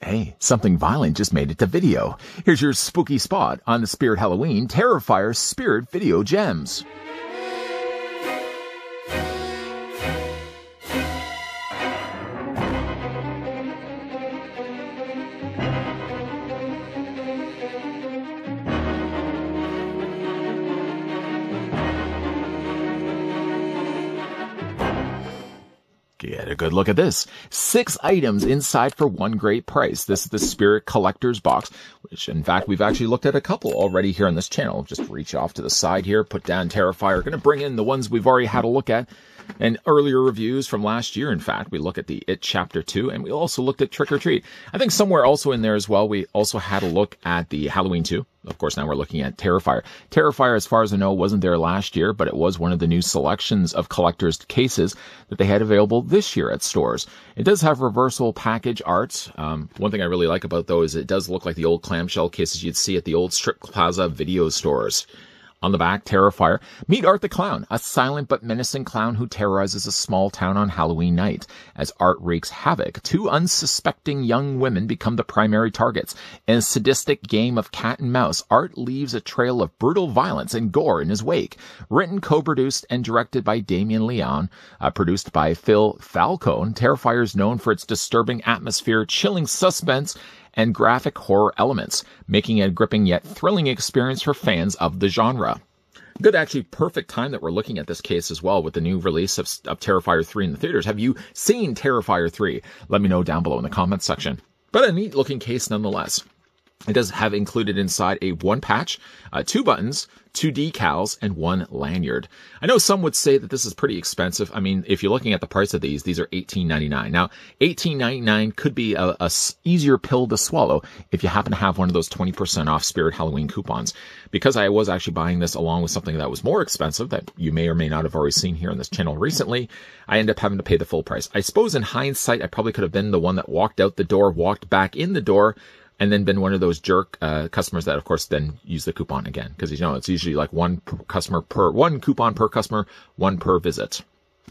Hey, something violent just made it to video. Here's your spooky spot on the Spirit Halloween Terrifier Spirit Video Gems. Get a good look at this. Six items inside for one great price. This is the Spirit Collector's Box, which in fact we've actually looked at a couple already here on this channel. Just reach off to the side here, put down Terrifier. Going to bring in the ones we've already had a look at and earlier reviews from last year. In fact, we look at the It Chapter 2 and we also looked at Trick or Treat. I think somewhere also in there as well, we also had a look at the Halloween 2. Of course, now we're looking at Terrifier. Terrifier, as far as I know, wasn't there last year, but it was one of the new selections of collector's cases that they had available this year at stores. It does have reversal package art. Um, one thing I really like about those, is it does look like the old clamshell cases you'd see at the old Strip Plaza video stores. On the back, Terrifier. Meet Art the Clown, a silent but menacing clown who terrorizes a small town on Halloween night. As Art wreaks havoc, two unsuspecting young women become the primary targets. In a sadistic game of cat and mouse, Art leaves a trail of brutal violence and gore in his wake. Written, co-produced, and directed by Damien Leone, uh, produced by Phil Falcone, Terrifier is known for its disturbing atmosphere, chilling suspense, and graphic horror elements, making it a gripping yet thrilling experience for fans of the genre. Good, actually, perfect time that we're looking at this case as well with the new release of, of Terrifier 3 in the theaters. Have you seen Terrifier 3? Let me know down below in the comments section. But a neat looking case nonetheless. It does have included inside a one patch, uh, two buttons, two decals, and one lanyard. I know some would say that this is pretty expensive. I mean, if you're looking at the price of these, these are $18.99. Now, $18.99 could be a, a easier pill to swallow if you happen to have one of those 20% off Spirit Halloween coupons. Because I was actually buying this along with something that was more expensive that you may or may not have already seen here on this channel recently, I end up having to pay the full price. I suppose in hindsight, I probably could have been the one that walked out the door, walked back in the door, and then been one of those jerk uh, customers that, of course, then use the coupon again because you know it's usually like one customer per one coupon per customer, one per visit.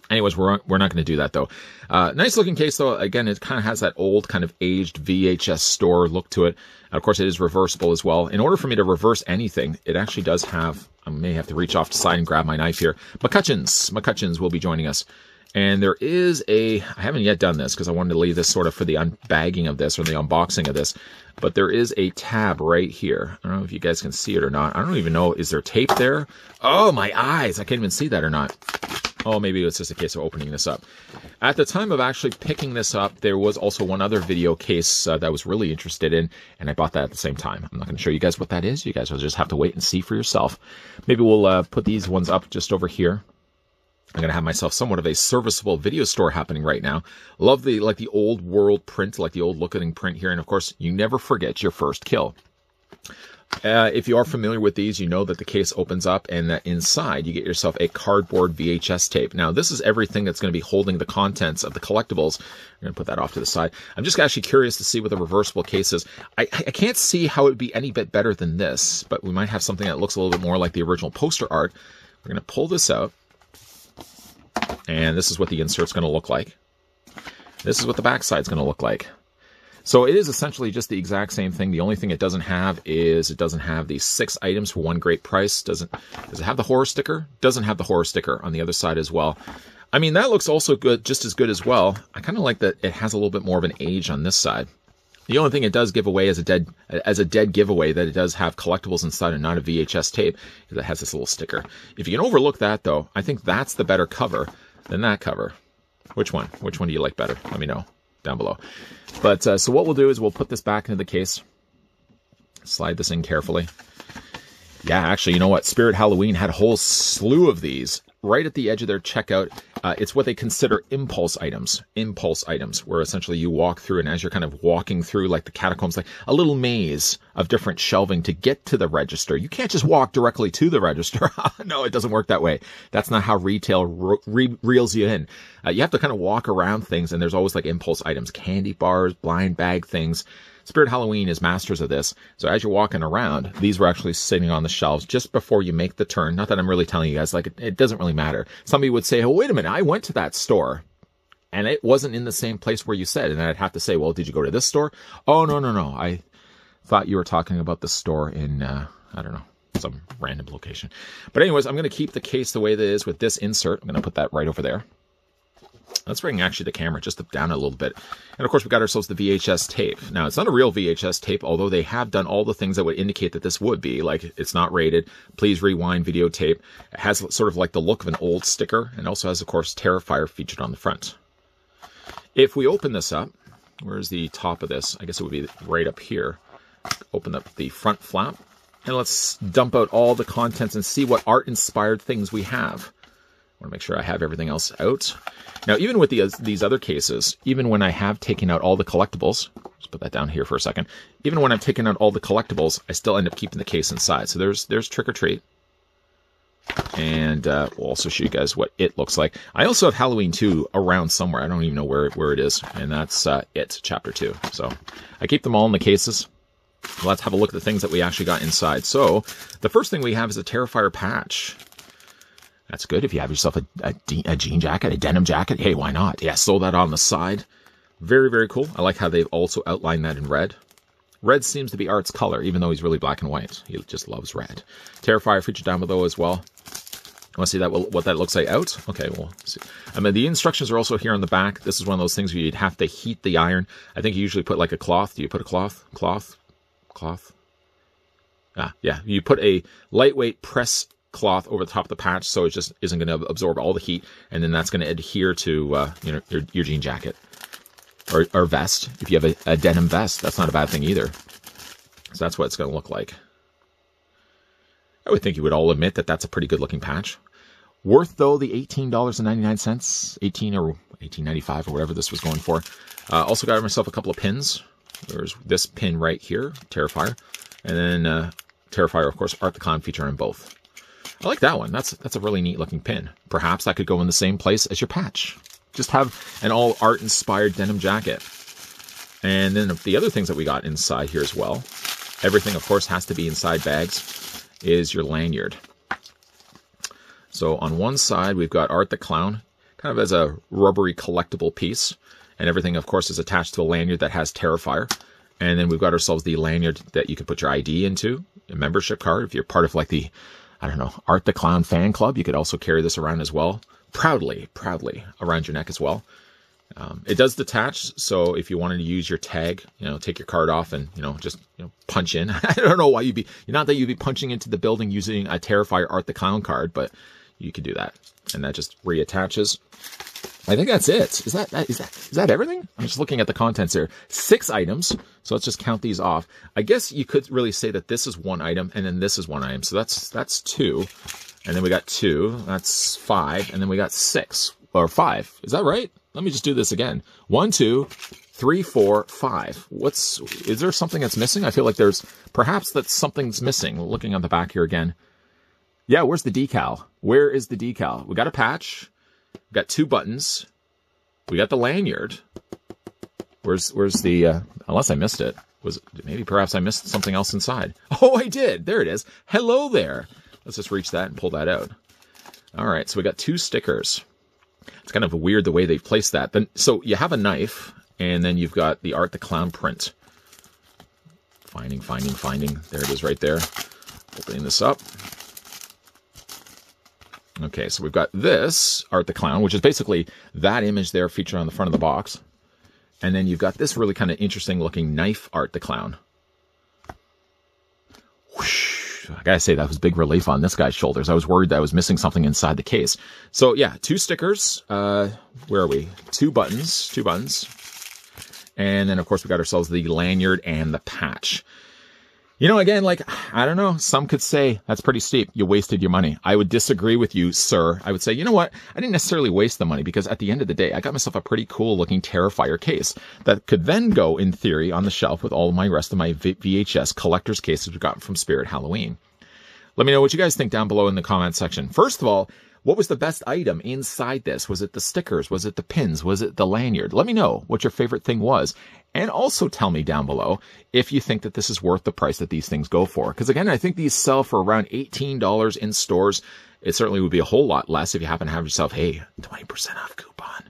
Anyways, we're we're not going to do that though. Uh, nice looking case though. Again, it kind of has that old kind of aged VHS store look to it. And of course, it is reversible as well. In order for me to reverse anything, it actually does have. I may have to reach off to the side and grab my knife here. McCutcheons, McCutcheons will be joining us. And there is a, I haven't yet done this because I wanted to leave this sort of for the unbagging of this or the unboxing of this, but there is a tab right here. I don't know if you guys can see it or not. I don't even know, is there tape there? Oh, my eyes. I can't even see that or not. Oh, maybe it's just a case of opening this up. At the time of actually picking this up, there was also one other video case uh, that I was really interested in, and I bought that at the same time. I'm not going to show you guys what that is. You guys will just have to wait and see for yourself. Maybe we'll uh, put these ones up just over here. I'm gonna have myself somewhat of a serviceable video store happening right now. Love the like the old world print, like the old looking print here, and of course, you never forget your first kill. Uh, if you are familiar with these, you know that the case opens up and that inside you get yourself a cardboard VHS tape. Now, this is everything that's going to be holding the contents of the collectibles. I'm going to put that off to the side. I'm just actually curious to see what the reversible case is. I, I can't see how it would be any bit better than this, but we might have something that looks a little bit more like the original poster art. We're going to pull this out. And this is what the insert's going to look like. This is what the backside's going to look like. So it is essentially just the exact same thing. The only thing it doesn't have is it doesn't have these six items for one great price. Doesn't does it have the horror sticker? Doesn't have the horror sticker on the other side as well. I mean that looks also good, just as good as well. I kind of like that it has a little bit more of an age on this side. The only thing it does give away as a dead as a dead giveaway that it does have collectibles inside and not a VHS tape is it has this little sticker. If you can overlook that though, I think that's the better cover than that cover. Which one? Which one do you like better? Let me know down below. But uh, so what we'll do is we'll put this back into the case. Slide this in carefully. Yeah, actually, you know what? Spirit Halloween had a whole slew of these right at the edge of their checkout. Uh, it's what they consider impulse items. Impulse items, where essentially you walk through, and as you're kind of walking through, like the catacombs, like a little maze of different shelving to get to the register. You can't just walk directly to the register. no, it doesn't work that way. That's not how retail re- reels you in. Uh, you have to kind of walk around things, and there's always like impulse items, candy bars, blind bag things. Spirit Halloween is masters of this. So as you're walking around, these were actually sitting on the shelves just before you make the turn. Not that I'm really telling you guys, like, it, it doesn't really matter. Somebody would say, oh, wait a minute, I went to that store. and it wasn't in the same place where you said. And I'd have to say, well, did you go to this store? Oh, no, no, no. I thought you were talking about the store in, uh, I don't know, some random location. But anyways, I'm going to keep the case the way that it is with this insert. I'm going to put that right over there. Let's bring actually the camera just down a little bit. And of course, we got ourselves the VHS tape. Now, it's not a real VHS tape, although they have done all the things that would indicate that this would be. Like, it's not rated. Please rewind videotape. It has sort of like the look of an old sticker and also has, of course, Terrifier featured on the front. If we open this up, where's the top of this? I guess it would be right up here. Open up the front flap. And let's dump out all the contents and see what art-inspired things we have. Want to make sure I have everything else out. Now, even with the, these other cases, even when I have taken out all the collectibles, let's put that down here for a second. Even when I've taken out all the collectibles, I still end up keeping the case inside. So there's there's Trick or Treat. And uh, we'll also show you guys what it looks like. I also have Halloween 2 around somewhere. I don't even know where, where it is. And that's uh, it, Chapter 2. So I keep them all in the cases. Let's have a look at the things that we actually got inside. So the first thing we have is a Terrifier patch. That's good. If you have yourself a, a, a, jean jacket, a denim jacket, hey, why not? Yeah, sew that on the side. Very, very cool. I like how they've also outlined that in red. Red seems to be Art's color, even though he's really black and white. He just loves red. Terrifier featured down below as well. Want to see that what that looks like out? Okay, well, see. I mean, the instructions are also here on the back. This is one of those things where you'd have to heat the iron. I think you usually put like a cloth. Do you put a cloth? Cloth? Cloth? Ah, yeah. You put a lightweight press cloth over the top of the patch so it just isn't going to absorb all the heat and then that's going to adhere to uh, you know your, your jean jacket. Or, or vest if you have a, a denim vest. That's not a bad thing either. So that's what it's going to look like. I would think you would all admit that that's a pretty good looking patch. Worth though the $18.99 18 or 18.95 or whatever this was going for. Uh, also got myself a couple of pins. There's this pin right here terrifier. And then uh, terrifier of course art the clown feature in both I like that one. That's that's a really neat looking pin. Perhaps that could go in the same place as your patch. Just have an all art inspired denim jacket. And then the other things that we got inside here as well, everything of course has to be inside bags, is your lanyard. So on one side we've got Art the Clown, kind of as a rubbery collectible piece. And everything of course is attached to a lanyard that has Terrifier. And then we've got ourselves the lanyard that you can put your ID into, a membership card if you're part of like the I don't know, Art the Clown fan club. You could also carry this around as well. Proudly, proudly around your neck as well. Um, it does detach, so if you wanted to use your tag, you know, take your card off and, you know, just, you know, punch in. I don't know why you'd be, not that you'd be punching into the building using a Terrifier Art the Clown card, but you could do that. And that just reattaches. I think that's it. Is that, is that, is that everything? I'm just looking at the contents here. Six items. So let's just count these off. I guess you could really say that this is one item and then this is one item. So that's, that's two. And then we got two. That's five. And then we got six or five. Is that right? Let me just do this again. One, two, three, four, five. What's, is there something that's missing? I feel like there's, perhaps that something's missing. Looking on the back here again. Yeah, where's the decal? Where is the decal? We got a patch. We got two buttons. We got the lanyard. Where's where's the uh, unless I missed it. Was maybe perhaps I missed something else inside. Oh, I did. There it is. Hello there. Let's just reach that and pull that out. All right, so we got two stickers. It's kind of weird the way they've placed that. Then so you have a knife and then you've got the Art the Clown print. Finding, finding, finding. There it is right there. Opening this up. Okay, so we've got this Art the Clown, which is basically that image there featured on the front of the box. And then you've got this really kind of interesting looking knife Art the Clown. Whoosh. I gotta say, that was big relief on this guy's shoulders. I was worried that I was missing something inside the case. So yeah, two stickers. Uh, where are we? Two buttons, two buttons. And then of course we got ourselves the lanyard and the patch. You know, again, like, I don't know. Some could say that's pretty steep. You wasted your money. I would disagree with you, sir. I would say, you know what? I didn't necessarily waste the money because at the end of the day, I got myself a pretty cool looking Terrifier case that could then go in theory on the shelf with all my rest of my VHS collector's cases we got from Spirit Halloween. Let me know what you guys think down below in the comment section. First of all, what was the best item inside this? Was it the stickers? Was it the pins? Was it the lanyard? Let me know what your favorite thing was. And also tell me down below if you think that this is worth the price that these things go for. Because again, I think these sell for around $18 in stores. It certainly would be a whole lot less if you happen to have yourself, hey, 20% off coupon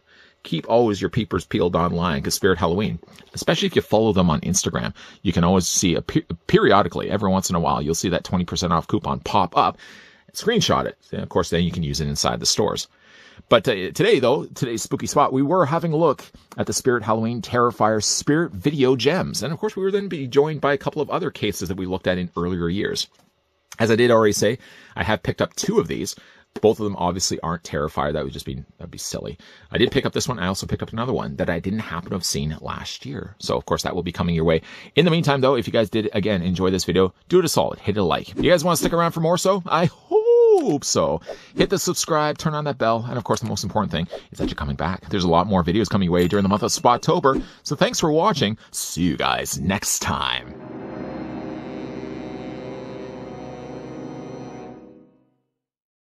keep always your peepers peeled online because Spirit Halloween, especially if you follow them on Instagram, you can always see a periodically, every once in a while, you'll see that 20% off coupon pop up. Screenshot it. And of course, then you can use it inside the stores. But today, though, today's spooky spot, we were having a look at the Spirit Halloween Terrifier Spirit Video Gems. And of course, we were then be joined by a couple of other cases that we looked at in earlier years. As I did already say, I have picked up two of these. Both of them obviously aren't Terrifier. That would just be that'd be silly. I did pick up this one. I also picked up another one that I didn't happen to have seen last year. So of course that will be coming your way. In the meantime, though, if you guys did again enjoy this video, do it a solid, hit a like. If you guys want to stick around for more, so I hope so. Hit the subscribe, turn on that bell, and of course the most important thing is that you're coming back. There's a lot more videos coming your way during the month of Spottober. So thanks for watching. See you guys next time.